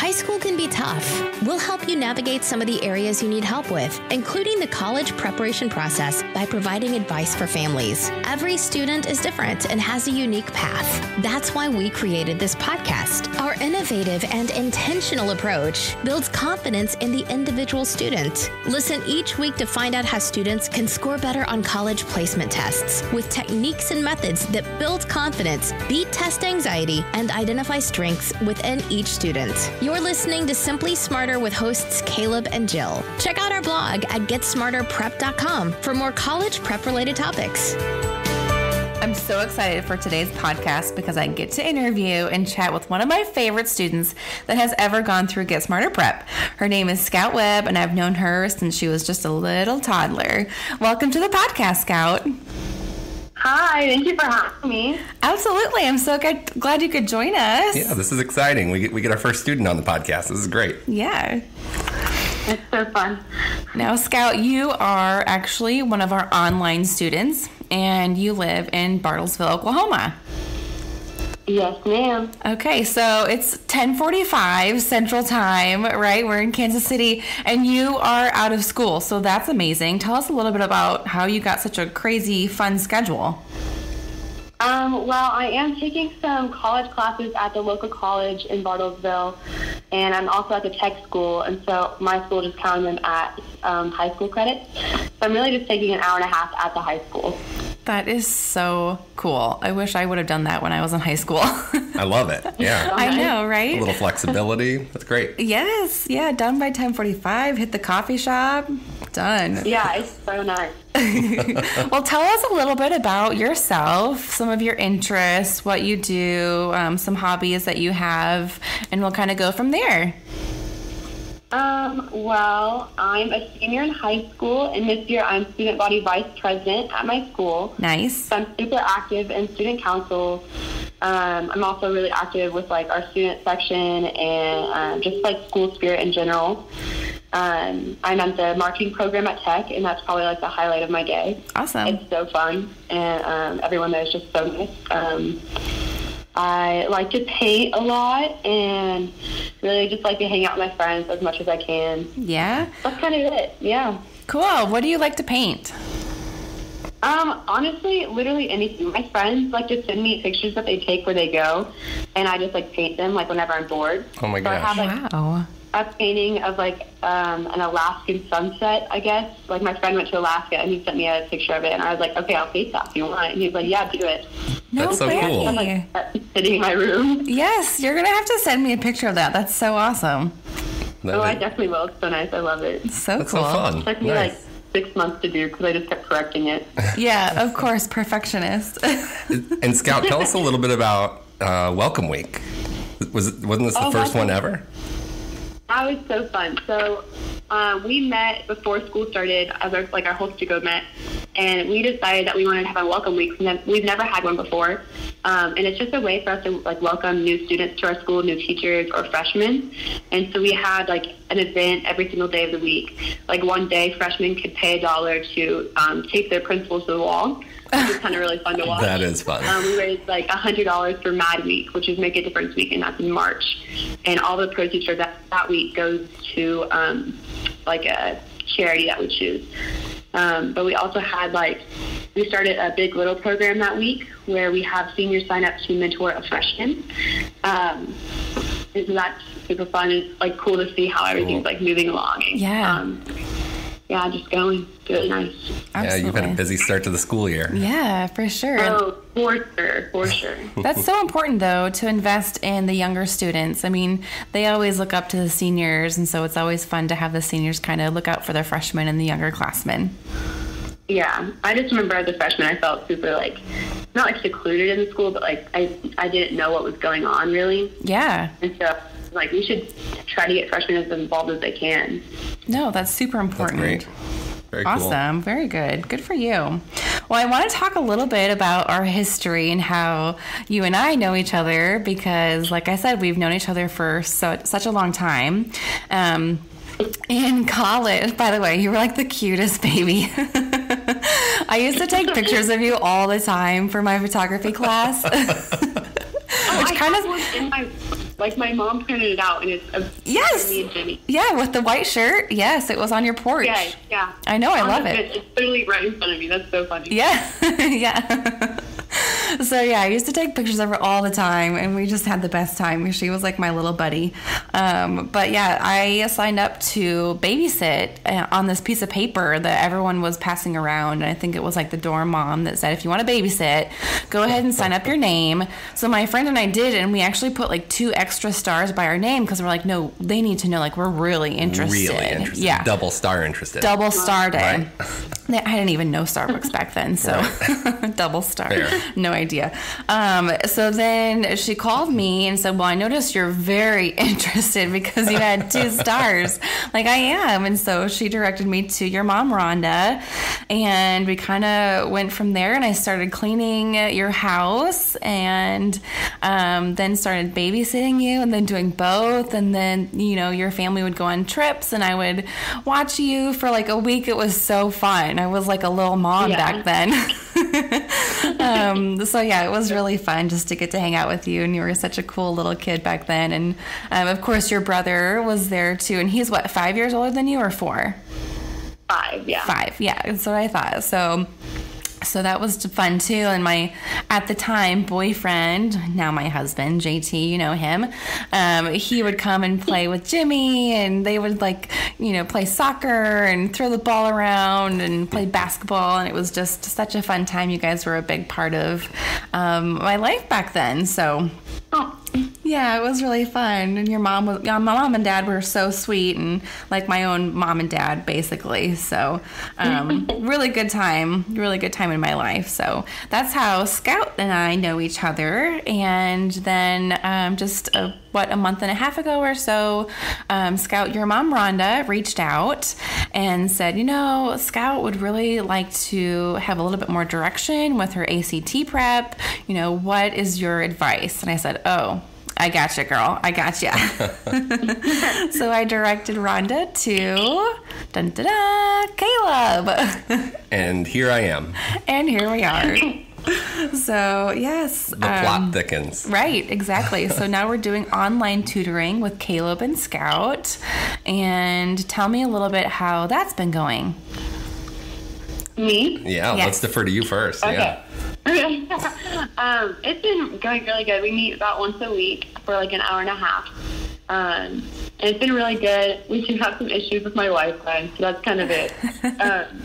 High school can be tough. We'll help you navigate some of the areas you need help with, including the college preparation process by providing advice for families. Every student is different and has a unique path. That's why we created this podcast. Our innovative and intentional approach builds confidence in the individual student. Listen each week to find out how students can score better on college placement tests with techniques and methods that build confidence, beat test anxiety, and identify strengths within each student. You're listening to Simply Smarter with hosts Caleb and Jill. Check out our blog at getsmarterprep.com for more college prep related topics. I'm so excited for today's podcast because I get to interview and chat with one of my favorite students that has ever gone through Get Smarter Prep. Her name is Scout Webb, and I've known her since she was just a little toddler. Welcome to the podcast, Scout. Hi, thank you for having me. Absolutely. I'm so good, glad you could join us. Yeah, this is exciting. We get, we get our first student on the podcast. This is great. Yeah. It's so fun. Now, Scout, you are actually one of our online students, and you live in Bartlesville, Oklahoma. Yes, ma'am. Okay, so it's 10:45 Central Time, right? We're in Kansas City and you are out of school. So that's amazing. Tell us a little bit about how you got such a crazy fun schedule. Um, well, I am taking some college classes at the local college in Bartlesville, and I'm also at the tech school, and so my school just counted them at um, high school credits. So I'm really just taking an hour and a half at the high school. That is so cool. I wish I would have done that when I was in high school. I love it. Yeah. I know, right? A little flexibility. That's great. Yes, yeah, done by 10:45, hit the coffee shop, done. Yeah, it's so nice. Well, tell us a little bit about yourself, some of your interests, what you do, um, some hobbies that you have, and we'll kind of go from there. Um, well, I'm a senior in high school, and this year I'm student body vice president at my school. Nice. So I'm super active in student council. Um, I'm also really active with like our student section and um, just like school spirit in general. Um, I'm at the marketing program at Tech, and that's probably like the highlight of my day. Awesome. It's so fun, and um, everyone there is just so nice. Um, I like to paint a lot, and really just like to hang out with my friends as much as I can. Yeah. That's kind of it. Yeah. Cool. What do you like to paint? Um, honestly, literally anything. My friends like to send me pictures that they take where they go, and I just like paint them like whenever I'm bored. Oh my So I have like Wow. a painting of like um, an Alaskan sunset, I guess. Like my friend went to Alaska and he sent me a picture of it, and I was like, okay, I'll paint that if you want. And he was like, yeah, do it. No That's so way. cool. I'm like that's sitting my room. Yes, you're gonna have to send me a picture of that. That's so awesome. That Oh, I definitely will. It's so nice. I love it. So that's cool. so fun. It took me Nice. like six months to do because I just kept correcting it. Yeah, of course, perfectionist. And Scout, tell us a little bit about uh, Welcome Week. Was it, wasn't this the Oh, first Welcome- one ever? That was so fun. So um, we met before school started, as our like our whole StuCo met, and we decided that we wanted to have a welcome week. We've We've never had one before, um, and it's just a way for us to like welcome new students to our school, new teachers or freshmen. And so we had like an event every single day of the week. Like one day, freshmen could pay a dollar to um, tape their principals to the wall. Which is kind of really fun to watch. That is fun. Um, we raised like hundred dollars for Mad Week, which is Make a Difference Week, and that's in March. And all the proceeds for that that week goes to um, like a charity that we choose. Um, but we also had like we started a Big Little program that week where we have seniors sign up to mentor a freshman. Um, and so that's super fun. It's like cool to see how everything's like moving along. And, Yeah. Um, yeah, just going. It's really nice. Yeah, you've had a busy start to the school year. Yeah, for sure. Oh, for sure, for sure. That's so important, though, to invest in the younger students. I mean, they always look up to the seniors, and so it's always fun to have the seniors kind of look out for their freshmen and the younger classmen. Yeah, I just remember as a freshman, I felt super like not like secluded in the school, but like I I didn't know what was going on really, Yeah. and so like we should try to get freshmen as involved as they can. No, that's super That's important. great. Very cool. Awesome. Very good. Good for you. Well, I want to talk a little bit about our history and how you and I know each other because, like I said, we've known each other for so, such a long time. Um, in college, by the way, you were like the cutest baby. I used to take pictures of you all the time for my photography class. Oh, I kind of- one in my like my mom printed it out, and it's a Yes. me and. Yeah, with the white shirt. Yes, it was on your porch. Yeah, yeah. I know, I love it. It's literally right in front of me. That's so funny. Yeah, yeah. so yeah, I used to take pictures of her all the time, and we just had the best time. She was like my little buddy. Um, but yeah, I signed up to babysit uh, on this piece of paper that everyone was passing around, and I think it was like the dorm mom that said, if you want to babysit, go ahead and sign up your name. So my friend and I did, and we actually put like two extra stars by our name because we're like, no, they need to know like we're really interested. Really interested. Yeah, Double star interested. double star day. Right. I didn't even know Starbucks back then, so double star. Fair. No idea. Um, so then she called me and said, Well, I noticed you're very interested because you had two stars. Like I am. And so she directed me to your mom, Rhonda. And we kind of went from there and I started cleaning your house and um, then started babysitting you and then doing both. And then, you know, your family would go on trips and I would watch you for like a week. It was so fun. I was like a little mom Yeah. back then. um, so yeah, it was really fun just to get to hang out with you, and you were such a cool little kid back then. And um, of course, your brother was there too, and he's what five years older than you, or four? Five, yeah. Five, yeah. That's what I thought. So. So that was fun too. And my, at the time, boyfriend, now my husband, JT, you know him, um, he would come and play with Jimmy and they would like, you know, play soccer and throw the ball around and play basketball. And it was just such a fun time. You guys were a big part of um, my life back then. So yeah, it was really fun, and your mom was, yeah, my mom and dad were so sweet, and like my own mom and dad, basically. So, um, really good time, really good time in my life. So that's how Scout and I know each other, and then um, just a, what a month and a half ago or so, um, Scout, your mom Rhonda reached out and said, you know, Scout would really like to have a little bit more direction with her ACT prep. You know, what is your advice? And I said, oh. I gotcha, girl. I gotcha. so I directed Rhonda to dun, dun, dun, Caleb. And here I am. and here we are. So, yes. The um, plot thickens. Right, exactly. so now we're doing online tutoring with Caleb and Scout. And tell me a little bit how that's been going. me? Yeah, Yes. let's defer to you first. Okay. Yeah. um, it's been going really good. We meet about once a week for like an hour and a half. Um, and it's been really good. We do have some issues with my Wi-Fi, so that's kind of it. um,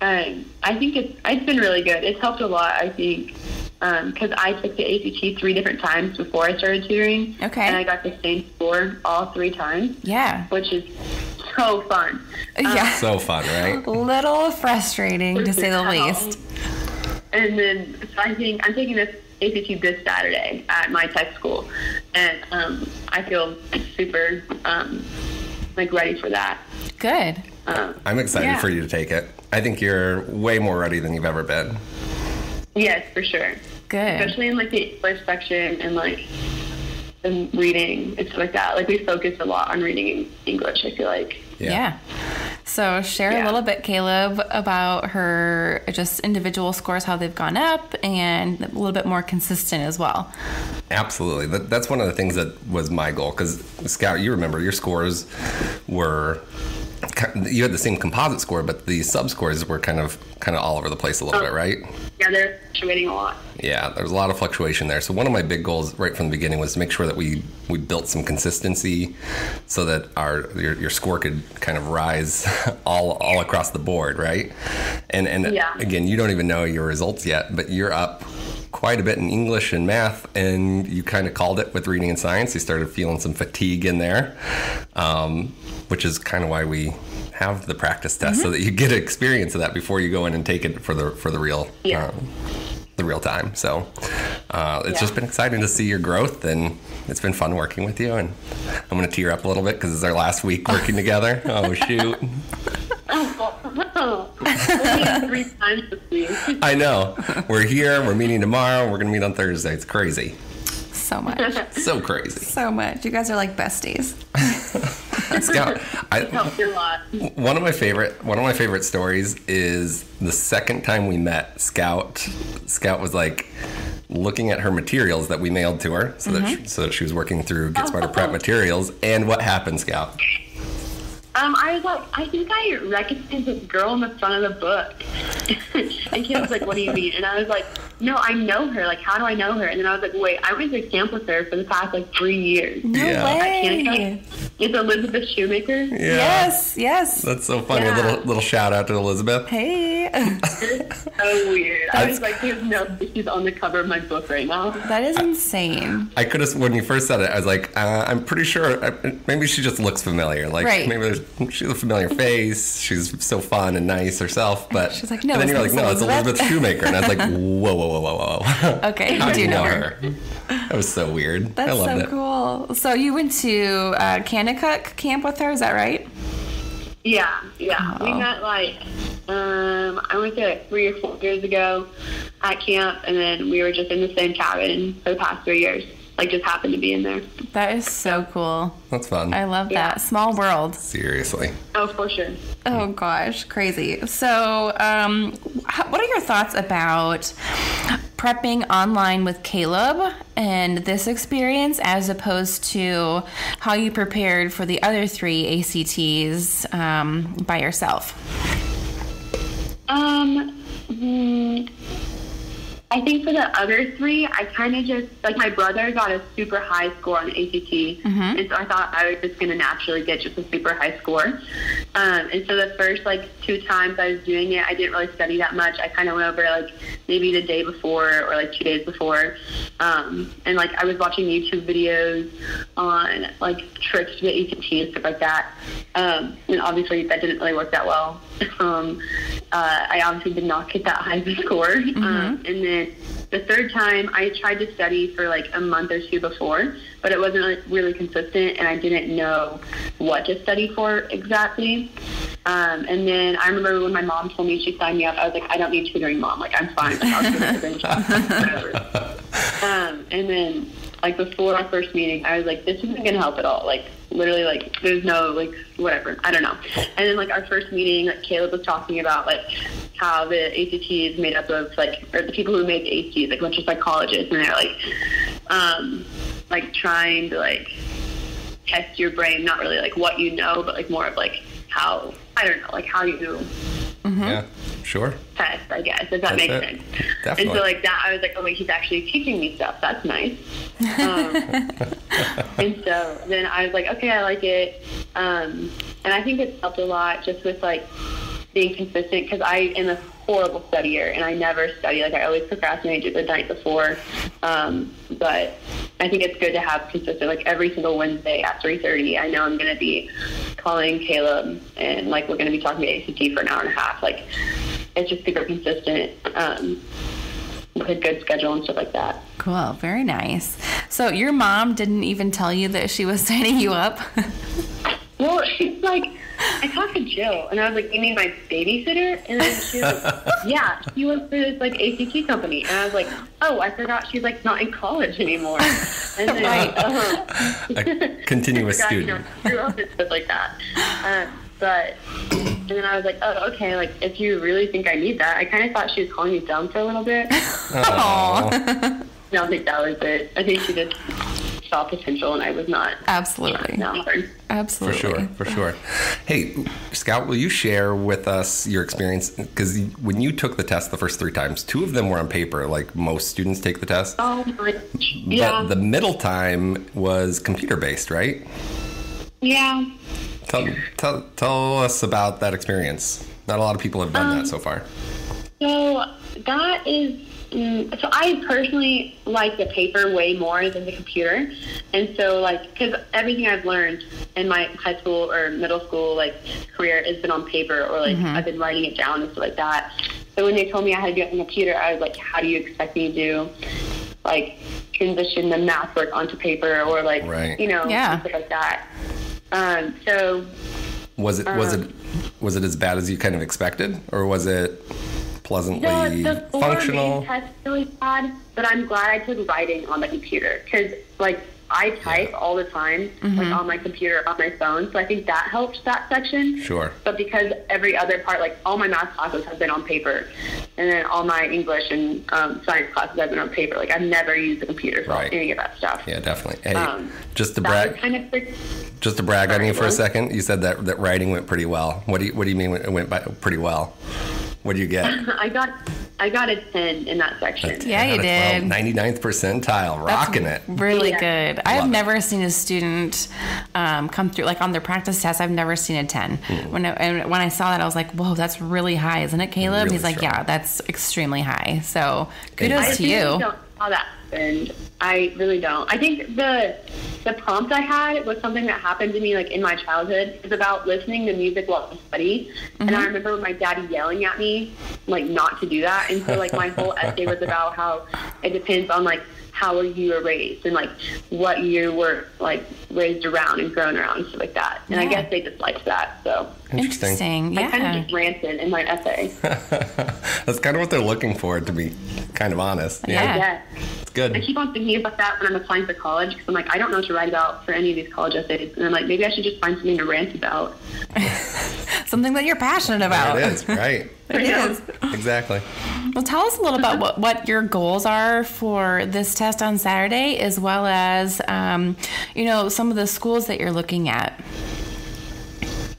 and I think it's it's been really good. It's helped a lot, I think, because I took the ACT three different times before I started tutoring. Okay. And I got the same score all three times, Yeah. which is so fun. Yeah. So fun, right? A little frustrating to say the least. And then so I think I'm taking this ACT this Saturday at my tech school, and um, I feel super um, like ready for that. Good. Um, I'm excited Yeah. for you to take it. I think you're way more ready than you've ever been. yes, for sure. Good. Especially in like the English section and like the reading and stuff like that. Like we focus a lot on reading in English. I feel like. Yeah. So share a little bit, Caleb, about her just individual scores, how they've gone up, and a little bit more consistent as well. Absolutely. That's one of the things that was my goal. Because, Scout, you remember your scores were. You had the same composite score, but the sub scores were kind of kind of all over the place a little oh. bit, right? Yeah, they're fluctuating a lot. Yeah, there's a lot of fluctuation there. So one of my big goals right from the beginning was to make sure that we we built some consistency, so that our your, your score could kind of rise all all across the board, right? And and Yeah. again, you don't even know your results yet, but you're up quite a bit in English and math, and you kind of called it with reading and science. You started feeling some fatigue in there, um, which is kind of why we have the practice test so that you get experience of that before you go in and take it for the for the real Yeah. um, the real time. So uh, it's Yeah. just been exciting to see your growth, and it's been fun working with you. And I'm going to tear up a little bit because it's our last week working together. Oh shoot! We'll meet three times this week. I know we're here. We're meeting tomorrow. We're going to meet on Thursday. It's crazy, So much. so crazy. so much. You guys are like besties. Scout, I, Helps a lot. one of my favorite one of my favorite stories is the second time we met. Scout Scout was like, looking at her materials that we mailed to her, so that mm-hmm. she, so that she was working through Get Smarter Prep materials. And what happened, Scout? Um, I was like, I think I recognized this girl in the front of the book. and Kim was like, What do you mean? And I was like, No, I know her. Like, how do I know her? And then I was like, Wait, I went to camp with her for the past like three years. No Yeah. At way. Kanakuk. It's Elizabeth Shoemaker. Yeah. Yes, yes. That's so funny. A Yeah. little little shout out to Elizabeth. Hey. So weird. I was like, There's no she's on the cover of my book right now. that is insane. I could have when you first said it. I was like, uh, I'm pretty sure. I, maybe she just looks familiar. Like Right. maybe there's she's a familiar face. She's so fun and nice herself. But She's like, no, And then it's you're like, no, it's Elizabeth. Elizabeth Shoemaker. And I was like, whoa, whoa, whoa, whoa, whoa. Okay, How you do do you know know her. her? That was so weird. That's I loved so it. cool. So you went to uh, Kanakuk camp with her, is that right? Yeah, yeah. We Oh. met like um I went there like three or four years ago at camp and then we were just in the same cabin for the past three years. Like just happened to be in there. That is so cool. That's fun. I love Yeah. that. Small world. Seriously. Oh for sure. Oh gosh, crazy. So, um, what are your thoughts about prepping online with Caleb and this experience as opposed to how you prepared for the other three ACTs um, by yourself? Um hmm, I think for the other three, I kind of just like my brother got a super high score on ACT, and so I thought I was just gonna naturally get just a super high score. Um, and so the first like two times I was doing it, I didn't really study that much. I kind of went over like maybe the day before or like two days before, um, and like I was watching YouTube videos on like tricks to the ACT and stuff like that. Um, and obviously that didn't really work that well. Um, uh, I obviously did not get that high of a score. Um, and then the third time I tried to study for like a month or two before, but it wasn't really consistent and I didn't know what to study for exactly. Um, and then I remember when my mom told me she signed me up, I was like, I don't need tutoring, mom. Like, I'm fine. I'll get. Whatever. Um, and then, like, before our first meeting, I was like, this isn't going to help at all. Like, literally, like, there's no, like, whatever. I don't know. And then, like, our first meeting, like, Caleb was talking about, like, how the ACT is made up of, like, or the people who make ACTs, like, a bunch of psychologists, and they're, like, um, like, trying to, like, test your brain, not really, like, what you know, but, like, more of, like, how, I don't know, like, how you Yeah. Sure. test, I guess, if that That's makes it. sense. Definitely. And so, like that, I was like, oh wait, he's actually teaching me stuff. That's nice. Um, and so then I was like, okay, I like it. Um, and I think it's helped a lot just with like being consistent because I am a horrible studier and I never study. Like I always procrastinate the night before. Um, but I think it's good to have consistent. Like every single Wednesday at 3:30, I know I'm going to be calling Caleb and like we're going to be talking to ACT for an hour and a half. Like it's just super consistent um, with a good schedule and stuff like that. Cool, very nice. So, your mom didn't even tell you that she was signing you up? Well, she's like, I talked to Jill, and I was like, "You mean my babysitter?" And then she was like, "Yeah, she works for this like ACT company." And I was like, "Oh, I forgot she's like not in college anymore." And then, Right. um, A continuous I forgot, you know, student. grew up and stuff like that. Um, but and then I was like, "Oh, okay. Like, if you really think I need that, I kind of thought she was calling me dumb for a little bit." Aw. I don't think that was it. I think she just saw potential, and I was not. Absolutely. No, sorry. For sure, for sure. Hey, Scout, will you share with us your experience? Because when you took the test the first three times, two of them were on paper, like most students take the test. Oh my, yeah, But the middle time was computer based, right? yeah. Tell, tell, tell us about that experience. Not a lot of people have done that um, so far. So that is. Mm, so I personally like the paper way more than the computer, and so like because everything I've learned in my high school or middle school like career has been on paper or like I've been writing it down and stuff like that. So when they told me I had to do it on the computer, I was like, how do you expect me to do like transition the math work onto paper or like Right. you know Yeah. stuff like that. Um, so Was it was it was it as bad as you kind of expected, or was it pleasantly The, the four functional? main tests really bad, but I'm glad I took writing on the computer because, like, I type all the time, like on my computer, on my phone. So I think that helped that section. Sure. But because every other part, like all my math classes have been on paper, and then all my English and um, science classes have been on paper. Like I've never used the computer for Right. any of that stuff. Yeah, definitely. Hey, Um, just to brag, kind of frick- just to brag on Sorry, you for a second. You said that that writing went pretty well. What do you What do you mean it went by pretty well? What do you get? I got I got a ten in that section. Yeah, you did. 99th percentile, rocking it. Really Yeah. good. I have Love it. never seen a student um, come through like on their practice test. I've never seen a ten. Hmm. When I, and when I saw that, I was like, "Whoa, that's really high, isn't it, Caleb?" Really He's like, "Yeah, that's extremely high." So kudos I to you. don't know that happened. I really don't. I think the the prompt I had was something that happened to me like in my childhood. It was about listening to music while I study, and I mm-hmm. remember my daddy yelling at me like not to do that. And so like my whole essay was about how it depends on like how you were raised and like what you were like raised around and grown around and stuff like that. And I guess they just liked that. So Interesting. I kind of Yeah. just ranted in my essay. That's kind of what they're looking for, to be kind of honest. Yeah. yeah. it's good. I keep on thinking about that when I'm applying for college because I'm like, I don't know what to write about for any of these college essays. And I'm like, maybe I should just find something to rant about. Something that you're passionate about. There it is, right? It is. exactly. Well, tell us a little about what, what your goals are for this test on Saturday, as well as, um, you know, some of the schools that you're looking at.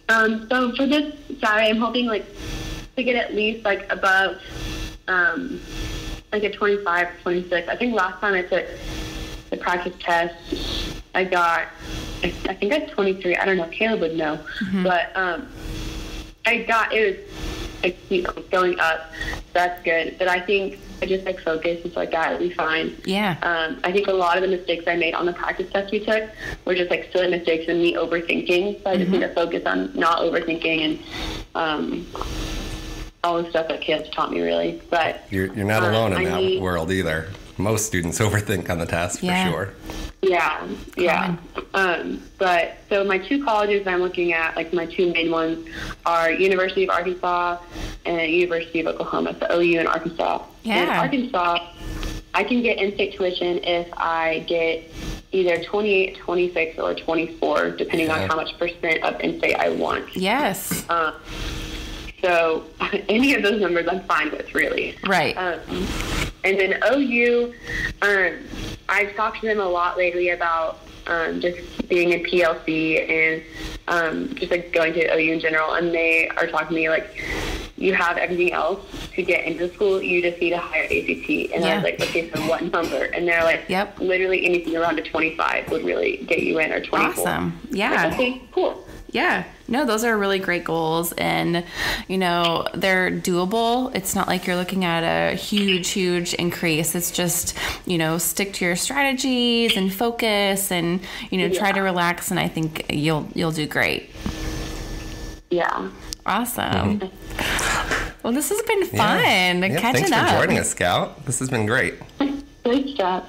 Um, so for this Saturday, I'm hoping like to get at least like above um, like a 25 or 26. I think last time I took the practice test, I got I, I think I had 23. I don't know. Caleb would know, but um, I got it was like you going up. That's good, but I think I just like focus and stuff like that. It'll be fine. Yeah. Um, I think a lot of the mistakes I made on the practice test we took were just like silly mistakes and me overthinking. So I just need to focus on not overthinking and um, all the stuff that kids taught me, really. But You're, you're not alone in I that need- world either. Most students overthink on the test for Yeah. sure. Yeah, yeah. Um, but so my two colleges I'm looking at, like my two main ones, are University of Arkansas and University of Oklahoma, so OU in Arkansas. Yeah. And Arkansas, I can get in-state tuition if I get either 28, 26, or 24, depending Yeah. on how much percent of in-state I want. Yes. Uh, so any of those numbers I'm fine with, really. Right. Um, and then OU, um, I've talked to them a lot lately about um, just being in PLC and um, just like going to OU in general. And they are talking to me like, you have everything else to get into school. You just need a higher ACT. And I was like, okay, so what number? And they're like, Yep. literally anything around a 25 would really get you in, or 24. Awesome. Like, Yeah. okay, cool. Yeah. No, those are really great goals. And, you know, they're doable. It's not like you're looking at a huge, huge increase. It's just, you know, stick to your strategies and focus and, you know, try to relax. And I think you'll, you'll do great. Yeah. Awesome. Well, this has been Mm-hmm. Yeah. fun Yeah, catching thanks for up. joining us, Scout. This has been great. Great job.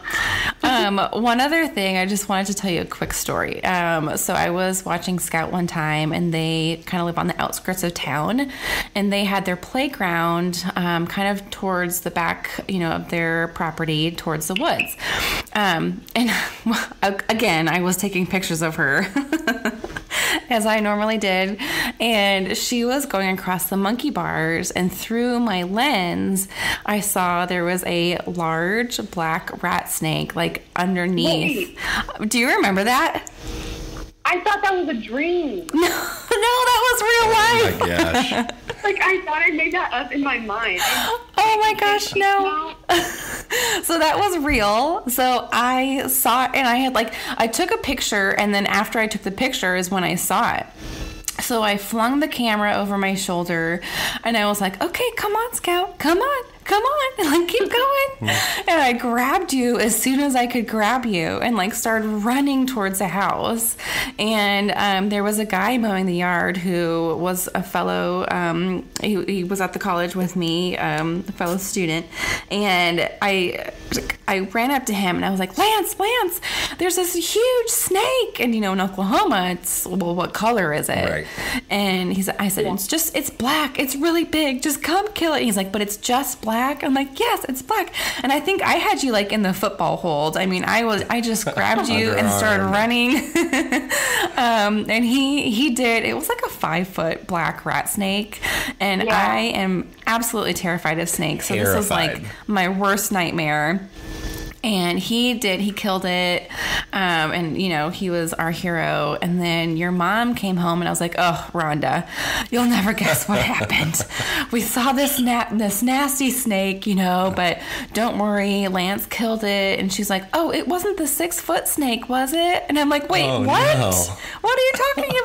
um, one other thing, I just wanted to tell you a quick story. Um, so I was watching Scout one time, and they kind of live on the outskirts of town, and they had their playground um, kind of towards the back, you know, of their property, towards the woods. Um, and again, I was taking pictures of her. as I normally did. And she was going across the monkey bars, and through my lens, I saw there was a large black rat snake like underneath. Do you remember that? I thought that was a dream. No, no, that was real life. Oh My gosh. Like I thought I made that up in my mind. Oh my gosh, no. so that was real. So I saw it and I had like I took a picture and then after I took the picture is when I saw it. So I flung the camera over my shoulder and I was like, "Okay, come on, Scout. Come on. Come on. Like keep going." and I grabbed you as soon as I could grab you and like started running towards the house. And um, there was a guy mowing the yard who was a fellow um, he, he was at the college with me, um, a fellow student, and I I ran up to him and I was like, Lance, Lance, there's this huge snake. And you know, in Oklahoma, it's well, what color is it? Right. And he's I said, It's just it's black, it's really big, just come kill it. He's like, But it's just black. Black? I'm like, yes, it's black. And I think I had you like in the football hold. I mean, I was, I just grabbed you and started running. um, and he, he did, it was like a five foot black rat snake. And Yeah. I am absolutely terrified of snakes. So this was like my worst nightmare and he did he killed it. Um, and you know he was our hero. And then your mom came home and i was like oh rhonda you'll never guess what happened. We saw this na- this nasty snake you know but don't worry lance killed it. And she's like oh it wasn't the six foot snake was it? And i'm like wait Oh, what no. what? Are you talking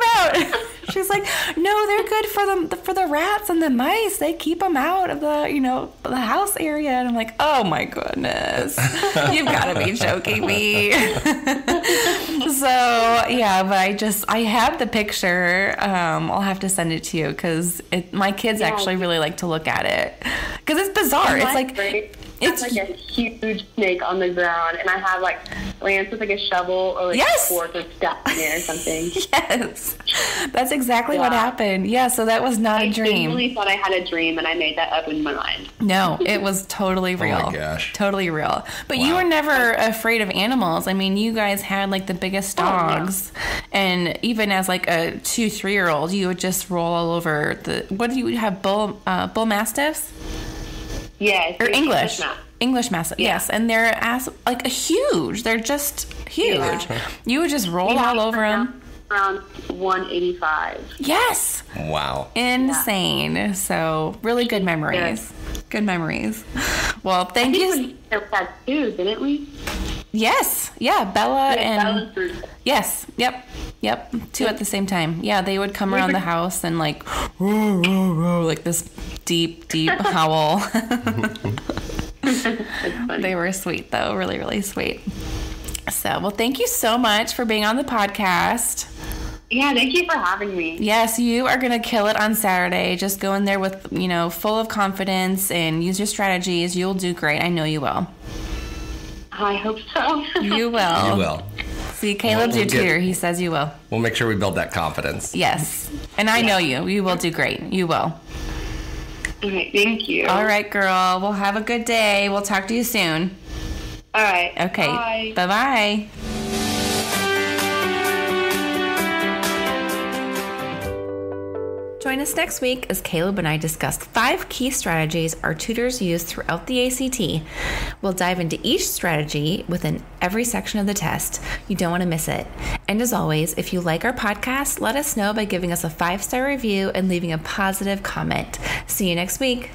about? She's like no they're good for the for the rats and the mice. They keep them out of the you know the house area. And i'm like oh my goodness you've got to be joking me. So yeah but i just i have the picture. Um i'll have to send it to you because my kids Yeah. actually really like to look at it. Because it's bizarre. It's like grade it's- like a huge snake on the ground, and I have like Lance with like a shovel or like Yes! a fork or stuff in there or something. yes that's exactly what happened yeah so that was not I a dream genuinely thought I had a dream, and I made that up in my mind. No, it was totally real. Oh my gosh. Totally real. But you were never afraid of animals. I mean, you guys had like the biggest Oh, yeah. dogs. And even as like a two, three year old, you would just roll all over the what do you have? Bull uh, bull mastiffs? Yes, Or it's English. not. English mastiff, Yeah. yes, and they're as like a huge. They're just huge. Yeah. You would just roll We all over them. Around 185. Yes, Wow. insane. So really good memories. Good memories. Well, thank I you. think we had two, didn't we? Yes, yeah, Bella Yeah, and that yes, yep, yep, two at the same time. Yeah, they would come around the house and like, like this deep, deep howl. They were sweet though, really, really sweet. So, well, thank you so much for being on the podcast. yeah, thank you for having me. Yes, you are going to kill it on Saturday. Just go in there with, you know, full of confidence and use your strategies. You'll do great. I know you will. I hope so. You will. You will. See, Caleb's We'll your get- tutor. He says you will. We'll make sure we build that confidence. Yes. And I know you. You will do great. You will. okay, thank you. All right, girl. Well, have a good day. We'll talk to you soon. All right. Okay. Bye. Bye bye. Join us next week as Caleb and I discuss five key strategies our tutors use throughout the ACT. We'll dive into each strategy within every section of the test. You don't want to miss it. And as always, if you like our podcast, let us know by giving us a five star review and leaving a positive comment. See you next week.